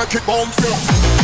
make it bounce.